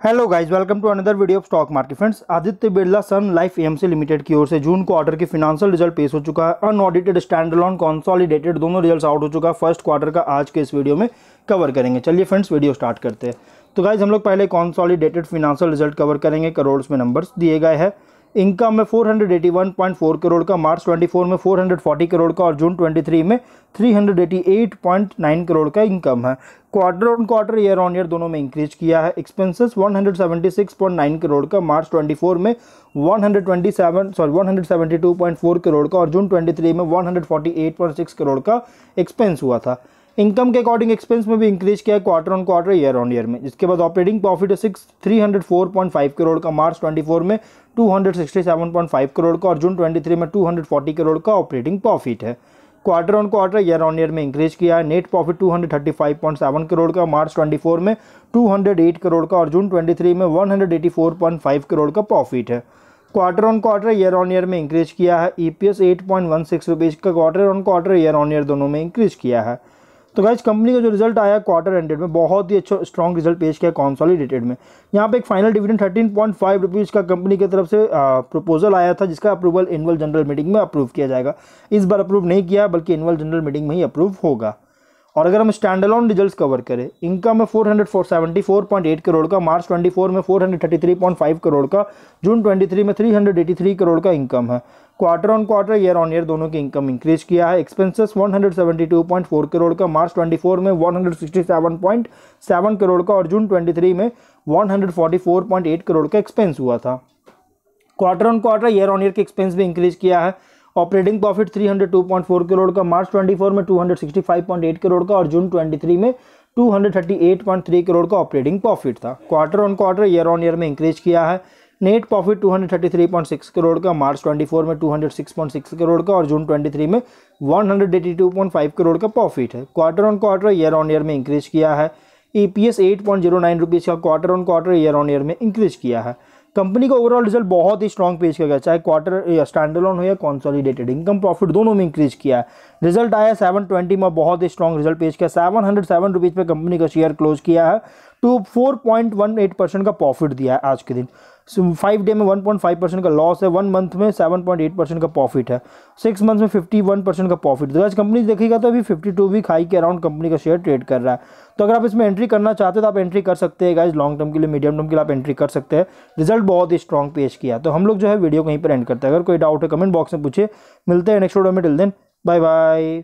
Hello guys welcome to another video of stock market friends Aditya Birla Sun Life AMC limited की ओर से June quarter के financial result पेश हो चुका है। अनऑडिटेड स्टैंड लॉन कॉन्सॉलिडेटेड दोनों रिजल्ट्स आउट हो चुका है। फ़र्स्ट क्वार्टर का आज के इस वीडियो में कवर करेंगे। चलिए फ्रेंड्स वीडियो स्टार्ट करते हैं। तो गाइज़ हम लोग पहले कॉन्सॉलिडेटेड फिनांशियल रिज़ल्ट कवर करेंगे। करोड़ में नंबर्स दिए गए हैं। इनकम में 481.4 करोड़ का मार्च 24 में 440 करोड़ का और जून 23 में 388.9 करोड़ का इनकम है। Quarter on quarter year on year दोनों में इंक्रीज किया है। एक्सपेंसेस 176.9 करोड़ का मार्च 24 में 127 सॉरी 172.4 करोड़ का और जून 23 में 148.6 करोड़ का एक्सपेंस हुआ था। इनकम के अकॉर्डिंग एक्सपेंस में भी इंक्रीज किया है quarter on quarter year on year में। जिसके बाद operating profit six three hundred four point five crore का मार्च ट्वेंटी फोर में two hundred sixty seven point five crore का और जून ट्वेंटी थ्री में टू हंड्रेड फोर्टी करोड़ का operating profit है। Quarter on quarter year on year में increase किया है। Net profit two hundred thirty five point seven crore का March twenty four में टू हंड्रेड एट करोड़ का और जून ट्वेंटी थ्री में one hundred eighty four point five crore का profit है। Quarter on quarter year on year में increase किया है। E P S eight point one six का quarter on quarter year on year दोनों में increase किया है। तो गाइज़ कंपनी का जो रिज़ल्ट आया क्वार्टर एंडेड में, बहुत ही अच्छा स्ट्रॉन्ग रिज़ल्ट पेश किया कॉन्सॉलीडेटेड में। यहाँ पे एक final dividend thirteen point five rupees का कंपनी की तरफ़ से प्रपोजल आया था, जिसका अप्रूवल एनुअल जनरल मीटिंग में अप्रूव किया जाएगा। इस बार अप्रूव नहीं किया, बल्कि एनुअल जनरल मीटिंग में ही अप्रूव होगा। और अगर हम स्टैंड अलोन रिज़ल्ट कवर करें इनकम में four hundred four seventy four point eight crore का मार्च ट्वेंटी फोर में four hundred thirty three point five crore का जून ट्वेंटी थ्री में three hundred eighty three crore का income है। Quarter on quarter year on year दोनों की income increase किया है। Expenses one hundred seventy two point four crore का March twenty four में one hundred sixty seven point seven crore का, और जून ट्वेंटी थ्री में one hundred forty four point eight crore का एक्सपेंस हुआ था। Quarter on quarter year on year के expense भी इंक्रीज किया है। ऑपरेटिंग प्रॉफिट 302.4 करोड़ का, मार्च 24 में 265.8 करोड़ का और जून 23 में 238.3 करोड़ का ऑपरेटिंग प्रॉफिट था। Quarter on quarter year on year में इंक्रीज किया है। नेट प्रॉफिट 233.6 करोड़ का, मार्च 24 में 206.6 करोड़ का और जून 23 में 182.5 करोड़ का प्रॉफिट है। Quarter on quarter year on year में इंक्रीज किया है। ई पी नाइन रुपीज़ का quarter on quarter year on year में इंक्रीज किया है। कंपनी का ओवरऑल रिज़ल्ट बहुत ही स्ट्रॉन्ग पेश किया गया, चाहे क्वार्टर या स्टैंड हो या कॉन्सोलीडेटेड इनकम प्रॉफिट दोनों में इंक्रीज किया है। रिज़ल्ट आया 720 में, बहुत ही स्ट्रॉन्ग रिज़ल्ट पेश किया। सेवन हंड्रेड सेवन रुपीज़ पर कंपनी का शेयर क्लोज किया है। Two four point one eight percent का प्रॉफिट दिया है आज के दिन। फाइव डे में वन पॉइंट फाइव परसेंट का लॉस है वन मंथ में सेवन पॉइंट एट परसेंट का प्रॉफिट है। सिक्स मंथ में फिफ्टी वन परसेंट का प्रॉफिट तो आज कंपनी देखेगा तो अभी फिफ्टी टू वीक हाई के अराउंड कंपनी का शेयर ट्रेड कर रहा है। तो अगर आप इसमें एंट्री करना चाहते हो तो आप एंट्री कर सकते हैं गाइज़ लॉन्ग टर्म के लिए मीडियम टर्म के लिए आप एंट्री कर सकते हैं। रिज़ल्ट बहुत ही स्ट्रॉन्ग पेश किया। तो हम लोग जो है वीडियो कहीं पर एंड करते हैं। अगर कोई डाउट है कमेंट बॉक्स में पूछे मिलते हैं नेक्स्ट वीडियो में। Till then bye bye